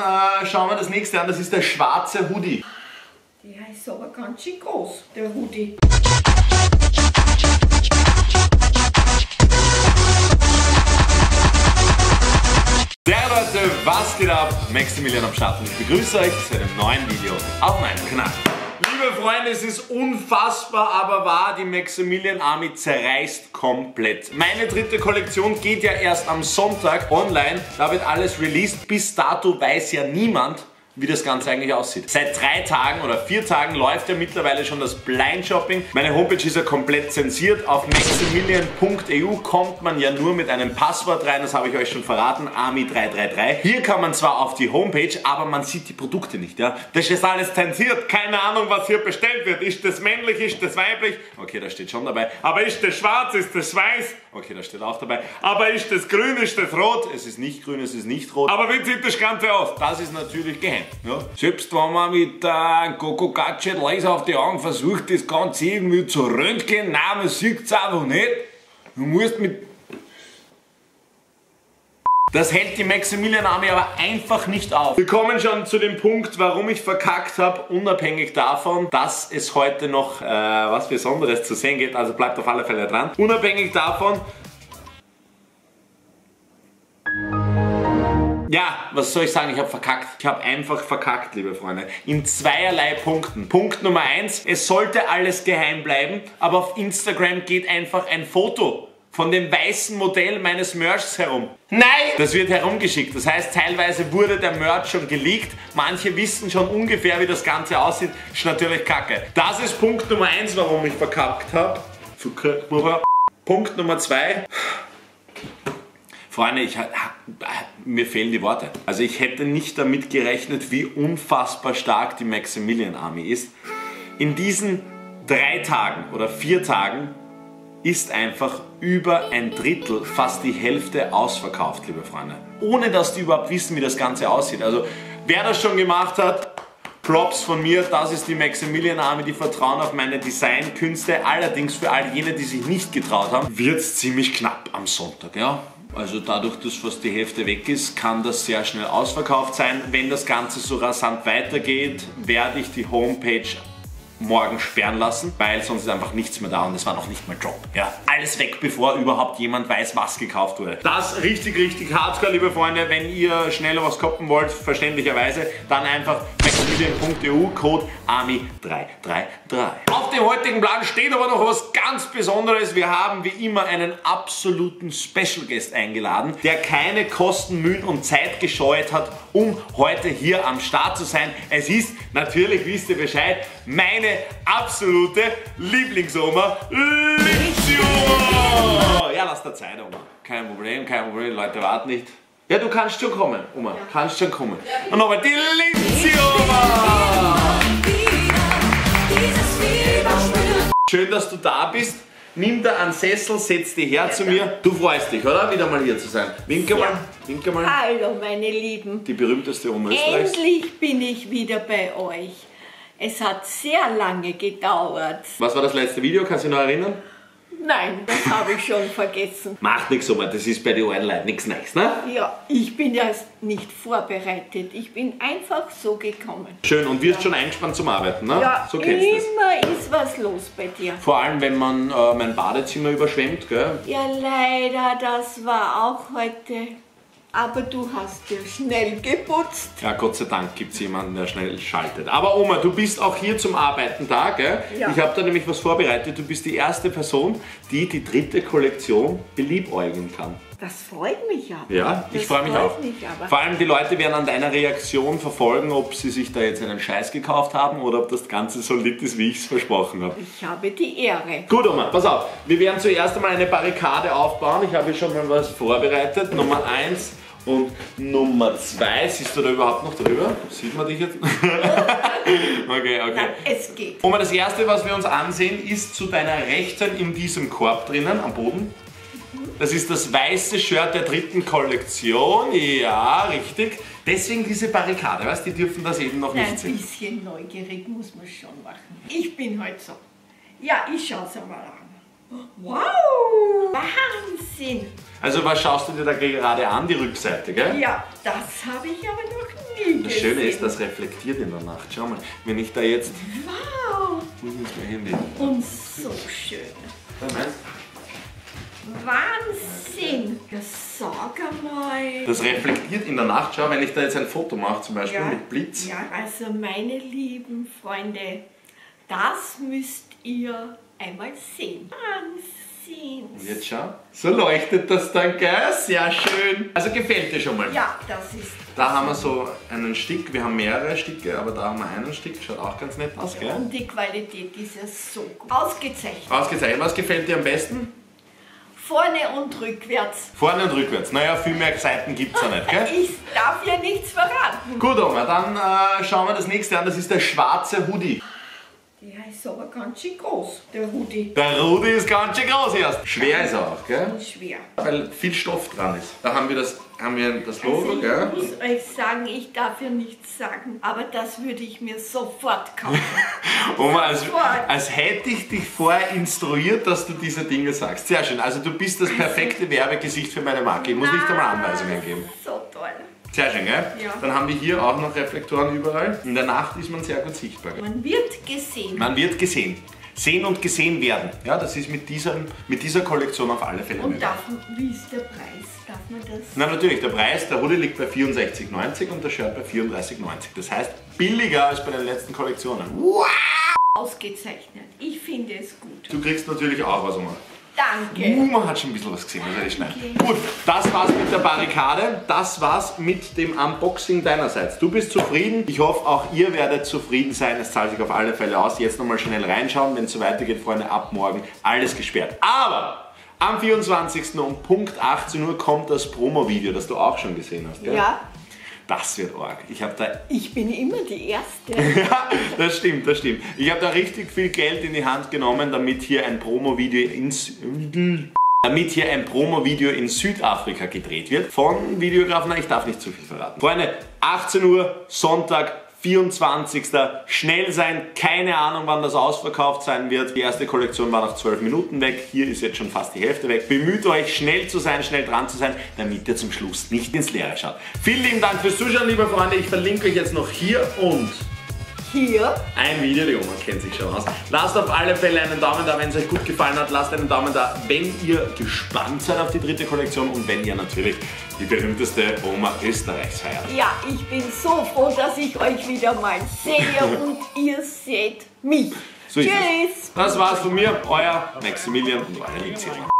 Äh, schauen wir das nächste an, das ist der schwarze Hoodie. Der ist aber ganz schön groß, der Hoodie. Der Leute, was geht ab? Maximilian am Start und ich begrüße euch zu einem neuen Video auf meinem Kanal. Liebe Freunde, es ist unfassbar, aber wahr, die Maximilian Army zerreißt komplett. Meine dritte Kollektion geht ja erst am Sonntag online, da wird alles released. Bis dato weiß ja niemand, wie das Ganze eigentlich aussieht. Seit drei Tagen oder vier Tagen läuft ja mittlerweile schon das Blind Shopping. Meine Homepage ist ja komplett zensiert. Auf maximilian.eu kommt man ja nur mit einem Passwort rein, das habe ich euch schon verraten, AMI333. Hier kann man zwar auf die Homepage, aber man sieht die Produkte nicht. Ja? Das ist alles zensiert, keine Ahnung, was hier bestellt wird. Ist das männlich, ist das weiblich? Okay, das steht schon dabei. Aber ist das schwarz, ist das weiß? Okay, das steht auch dabei. Aber ist das grün, ist das rot? Es ist nicht grün, es ist nicht rot. Aber wie sieht das Ganze aus? Das ist natürlich geheim. Ja. Selbst wenn man mit einem äh, Gadget Laser auf die Augen versucht, das Ganze irgendwie zu röntgen, nein, man sieht es einfach nicht. Du musst mit das hält die Maximilian Army aber einfach nicht auf. Wir kommen schon zu dem Punkt, warum ich verkackt habe, unabhängig davon, dass es heute noch äh, was Besonderes zu sehen gibt. Also bleibt auf alle Fälle dran. Unabhängig davon, Ja, was soll ich sagen? Ich habe verkackt. Ich habe einfach verkackt, liebe Freunde. In zweierlei Punkten. Punkt Nummer eins: Es sollte alles geheim bleiben, aber auf Instagram geht einfach ein Foto von dem weißen Modell meines Merchs herum. Nein! Das wird herumgeschickt. Das heißt, teilweise wurde der Merch schon geleakt. Manche wissen schon ungefähr, wie das Ganze aussieht. Ist natürlich kacke. Das ist Punkt Nummer eins, warum ich verkackt habe. Punkt Nummer zwei. Freunde, ich, mir fehlen die Worte. Also ich hätte nicht damit gerechnet, wie unfassbar stark die Maximilian Army ist. In diesen drei Tagen oder vier Tagen ist einfach über ein Drittel, fast die Hälfte ausverkauft, liebe Freunde. Ohne dass die überhaupt wissen, wie das Ganze aussieht. Also wer das schon gemacht hat, Props von mir, das ist die Maximilian Army, die vertrauen auf meine Designkünste. Allerdings für all jene, die sich nicht getraut haben, wird es ziemlich knapp am Sonntag. Ja? Also dadurch, dass fast die Hälfte weg ist, kann das sehr schnell ausverkauft sein. Wenn das Ganze so rasant weitergeht, werde ich die Homepage morgen sperren lassen, weil sonst ist einfach nichts mehr da und es war noch nicht mal Drop. Ja, alles weg, bevor überhaupt jemand weiß, was gekauft wurde. Das richtig, richtig hardcore, liebe Freunde. Wenn ihr schneller was koppen wollt, verständlicherweise, dann einfach maximilian.eu Code AMI333. Auf dem heutigen Plan steht aber noch was ganz Besonderes. Wir haben wie immer einen absoluten Special Guest eingeladen, der keine Kosten, Mühen und Zeit gescheut hat, um heute hier am Start zu sein. Es ist natürlich, wisst ihr Bescheid, meine absolute Lieblingsoma, Lindsay Ja, lass der Zeit, Oma. Kein Problem, kein Problem, Leute warten nicht. Ja, du kannst schon kommen, Oma, ja. kannst schon kommen. Und nochmal die Lindsay Schön, dass du da bist. Nimm da einen Sessel, setz dich her zu mir. Du freust dich, oder? Wieder mal hier zu sein. Winke mal, winke mal. Hallo, meine Lieben. Die berühmteste Oma Österreichs. Endlich bin ich wieder bei euch. Es hat sehr lange gedauert. Was war das letzte Video? Kannst du dich noch erinnern? Nein, das habe ich schon vergessen. Macht nichts, aber das ist bei den Leuten nichts Neues, ne? Ja, ich bin ja nicht vorbereitet. Ich bin einfach so gekommen. Schön, und wirst ja. schon eingespannt zum Arbeiten, ne? Ja, so kennst immer das. ist was los bei dir. Vor allem, wenn man äh, mein Badezimmer überschwemmt, gell? Ja, leider, das war auch heute aber du hast ja schnell geputzt. Ja, Gott sei Dank gibt es jemanden, der schnell schaltet. Aber Oma, du bist auch hier zum Arbeiten da, gell? Ja. Ich habe da nämlich was vorbereitet. Du bist die erste Person, die die dritte Kollektion beliebäugeln kann. Das freut mich aber. Ja, ich freue mich auch. Mich Vor allem die Leute werden an deiner Reaktion verfolgen, ob sie sich da jetzt einen Scheiß gekauft haben oder ob das Ganze so lit ist, wie ich es versprochen habe. Ich habe die Ehre. Gut, Oma, pass auf. Wir werden zuerst einmal eine Barrikade aufbauen. Ich habe hier schon mal was vorbereitet. Nummer 1 und Nummer zwei, siehst du da überhaupt noch drüber? Sieht man dich jetzt? okay, okay. Nein, es geht. Und das erste, was wir uns ansehen, ist zu deiner Rechten in diesem Korb drinnen, am Boden. Das ist das weiße Shirt der dritten Kollektion. Ja, richtig. Deswegen diese Barrikade, weißt du, die dürfen das eben noch nicht sehen. Ein bisschen neugierig muss man schon machen. Ich bin heute so. Ja, ich schaue es einmal an. Wow! Wahnsinn! Also was schaust du dir da gerade an, die Rückseite, gell? Ja, das habe ich aber noch nie Das Schöne ist, das reflektiert in der Nacht. Schau mal, wenn ich da jetzt. Wow, Wo ist mein Handy? und so schön. Wahnsinn. Ja, sag einmal. Das reflektiert in der Nacht. Schau, wenn ich da jetzt ein Foto mache, zum Beispiel mit Blitz. Ja, also meine lieben Freunde, das müsst ihr einmal sehen. Wahnsinn. Und jetzt schau. So leuchtet das dann, gell? Sehr schön. Also gefällt dir schon mal. Ja, das ist. Da haben wir so einen Stick. Wir haben mehrere Stücke, aber da haben wir einen Stick. Schaut auch ganz nett aus, gell? Und die Qualität ist ja so gut. Ausgezeichnet. Ausgezeichnet. Was gefällt dir am besten? Vorne und rückwärts. Vorne und rückwärts. Naja, viel mehr Seiten gibt es ja nicht, gell? Ich darf ja nichts verraten. Gut, Oma, dann äh, schauen wir das nächste an. Das ist der schwarze Hoodie. Der ist aber ganz schön groß, der Rudi. Der Rudi ist ganz schön groß erst. Schwer ist er auch, gell? Schwer. Weil viel Stoff dran ist. Da haben wir das, haben wir das Logo, Also ich gell? muss euch sagen, ich darf ja nichts sagen, aber das würde ich mir sofort kaufen. Oma, als, Sofort. als hätte ich dich vorher instruiert, dass du diese Dinge sagst. Sehr schön. Also du bist das perfekte Werbegesicht für meine Marke. Ich muss nicht einmal Anweisungen geben. So. Sehr schön, gell? Ja. Dann haben wir hier auch noch Reflektoren überall. In der Nacht ist man sehr gut sichtbar. Gell? Man wird gesehen. Man wird gesehen. Sehen und gesehen werden. Ja, das ist mit, diesem, mit dieser Kollektion auf alle Fälle Und möglich. darf, wie ist der Preis? Darf man das? Na natürlich, der Preis, der Hoodie liegt bei 64,90 und der Shirt bei 34,90. Das heißt billiger als bei den letzten Kollektionen. Ausgezeichnet. Ich finde es gut. Du kriegst natürlich auch was, Oma. Danke. Uh, man hat schon ein bisschen was gesehen, das werde ich schneiden. Okay. Gut, das war's mit der Barrikade. Das war's mit dem Unboxing deinerseits. Du bist zufrieden. Ich hoffe, auch ihr werdet zufrieden sein. Es zahlt sich auf alle Fälle aus. Jetzt nochmal schnell reinschauen. Wenn es so weitergeht, Freunde, ab morgen alles gesperrt. Aber am 24. um Punkt 18 Uhr kommt das Promo-Video, das du auch schon gesehen hast. Gell? Ja, Das wird arg. Ich habe da ich bin immer die Erste. ja, das stimmt, das stimmt. Ich habe da richtig viel Geld in die Hand genommen, damit hier ein Promo-Video ins damit hier ein Promo-Video in Südafrika gedreht wird von Videografen. Ich darf nicht zu viel verraten. Freunde, 18 Uhr, Sonntag, 24. Schnell sein, keine Ahnung, wann das ausverkauft sein wird. Die erste Kollektion war nach 12 Minuten weg. Hier ist jetzt schon fast die Hälfte weg. Bemüht euch, schnell zu sein, schnell dran zu sein, damit ihr zum Schluss nicht ins Leere schaut. Vielen lieben Dank fürs Zuschauen, liebe Freunde. Ich verlinke euch jetzt noch hier und Hier. ein Video, die Oma kennt sich schon aus. Lasst auf alle Fälle einen Daumen da, wenn es euch gut gefallen hat. Lasst einen Daumen da, wenn ihr gespannt seid auf die dritte Kollektion und wenn ihr natürlich die berühmteste Oma Österreichs feiert. Ja, ich bin so froh, dass ich euch wieder mal sehe und ihr seht mich. So. Tschüss. Das war's von mir, euer Maximilian und eure Lieblingshirn.